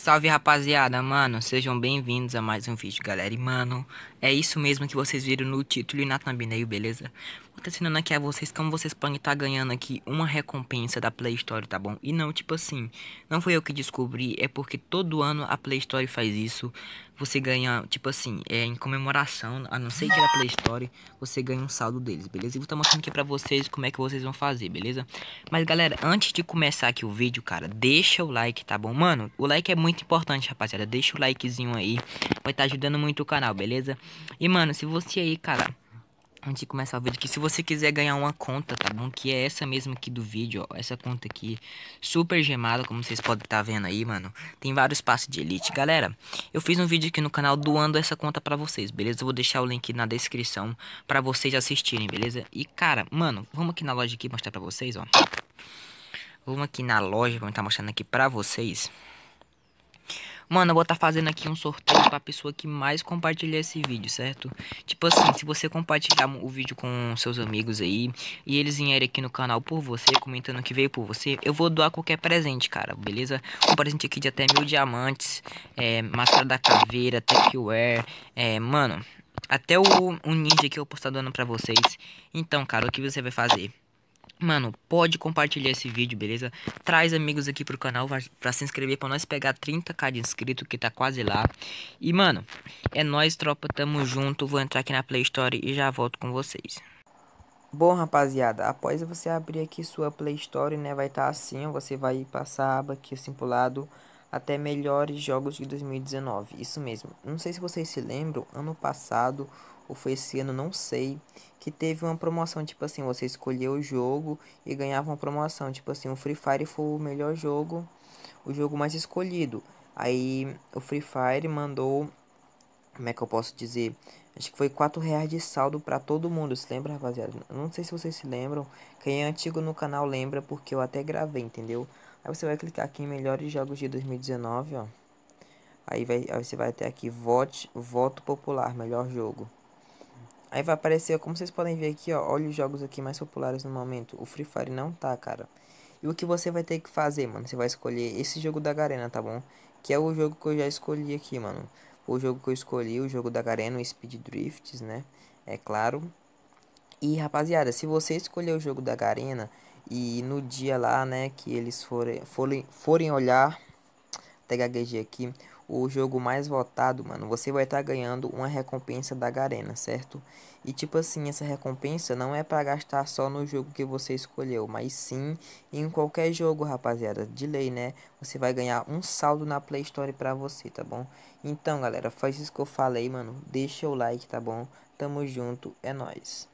Salve rapaziada, mano, sejam bem-vindos a mais um vídeo, galera. E mano, é isso mesmo que vocês viram no título e na thumbnail, beleza? Vou estar ensinando aqui a vocês como vocês podem estar ganhando aqui uma recompensa da Play Store, tá bom? E não, tipo assim, não foi eu que descobri, é porque todo ano a Play Store faz isso. Você ganha, tipo assim, é em comemoração, a não ser que da Play Store, você ganha um saldo deles, beleza? E vou estar mostrando aqui pra vocês como é que vocês vão fazer, beleza? Mas galera, antes de começar aqui o vídeo, cara, deixa o like, tá bom? Mano, o like é muito importante, rapaziada. Deixa o likezinho aí, vai estar ajudando muito o canal, beleza? E mano, se você aí, cara antes de começar o vídeo, que se você quiser ganhar uma conta, tá bom? Que é essa mesmo aqui do vídeo, ó. Essa conta aqui, super gemada, como vocês podem estar tá vendo aí, mano. Tem vários passos de elite. Galera, eu fiz um vídeo aqui no canal doando essa conta pra vocês, beleza? Eu vou deixar o link na descrição pra vocês assistirem, beleza? E, cara, mano, vamos aqui na loja aqui mostrar pra vocês, ó. Vamos aqui na loja, vamos estar tá mostrando aqui pra vocês. Mano, eu vou estar tá fazendo aqui um sorteio pra pessoa que mais compartilhar esse vídeo, certo? Tipo assim, se você compartilhar o vídeo com seus amigos aí e eles vierem aqui no canal por você, comentando que veio por você, eu vou doar qualquer presente, cara, beleza? Um presente aqui de até mil diamantes, é, máscara da caveira, techwear, é, mano, até o, o ninja que eu vou estar dando pra vocês. Então, cara, o que você vai fazer? Mano, pode compartilhar esse vídeo, beleza? Traz amigos aqui pro canal pra se inscrever pra nós pegar 30k de inscrito, que tá quase lá. E, mano, é nóis, tropa, tamo junto. Vou entrar aqui na Play Store e já volto com vocês. Bom, rapaziada, após você abrir aqui sua Play Store, né, vai estar tá assim, você vai passar a aba aqui assim pro lado, até melhores jogos de 2019, isso mesmo. Não sei se vocês se lembram, ano passado ou foi esse ano, não sei, que teve uma promoção, tipo assim, você escolheu o jogo e ganhava uma promoção, tipo assim, o Free Fire foi o melhor jogo, o jogo mais escolhido. Aí o Free Fire mandou, como é que eu posso dizer, acho que foi 4 reais de saldo para todo mundo, se lembra, rapaziada? Não sei se vocês se lembram, quem é antigo no canal lembra porque eu até gravei, entendeu? Aí você vai clicar aqui em melhores jogos de 2019, ó. Aí, vai, aí você vai ter aqui vote, voto popular, melhor jogo. Aí vai aparecer, como vocês podem ver aqui, ó, olha os jogos aqui mais populares no momento. O Free Fire não tá, cara. E o que você vai ter que fazer, mano? Você vai escolher esse jogo da Garena, tá bom? Que é o jogo que eu já escolhi aqui, mano. O jogo que eu escolhi, o jogo da Garena, o Speed Drifts, né? É claro. E, rapaziada, se você escolher o jogo da Garena e no dia lá, né, que eles forem, forem, forem olhar, até gaguejei aqui, o jogo mais votado, mano, você vai estar tá ganhando uma recompensa da Garena, certo? E tipo assim, essa recompensa não é para gastar só no jogo que você escolheu, mas sim em qualquer jogo, rapaziada, de lei, né? Você vai ganhar um saldo na Play Store pra você, tá bom? Então, galera, faz isso que eu falei, mano. Deixa o like, tá bom? Tamo junto, é nóis.